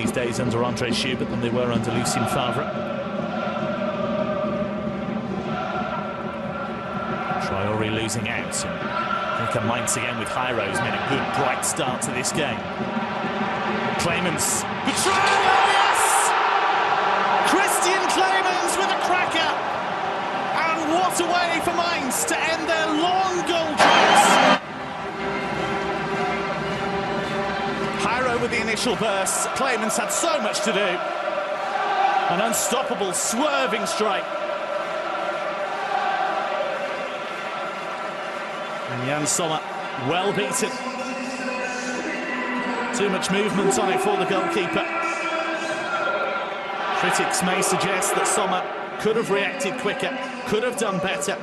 these days under Andre Schubert than they were under Lucien Favre. Traore losing out. Hilke Mainz again with Jairo's made a good, bright start to this game. Clemens. Yes! Christian Clemens with a cracker! And what a way for Mainz to with the initial burst. Clemens had so much to do. An unstoppable, swerving strike. And Yann Sommer, well beaten. Too much movement on it for the goalkeeper. Critics may suggest that Sommer could have reacted quicker, could have done better.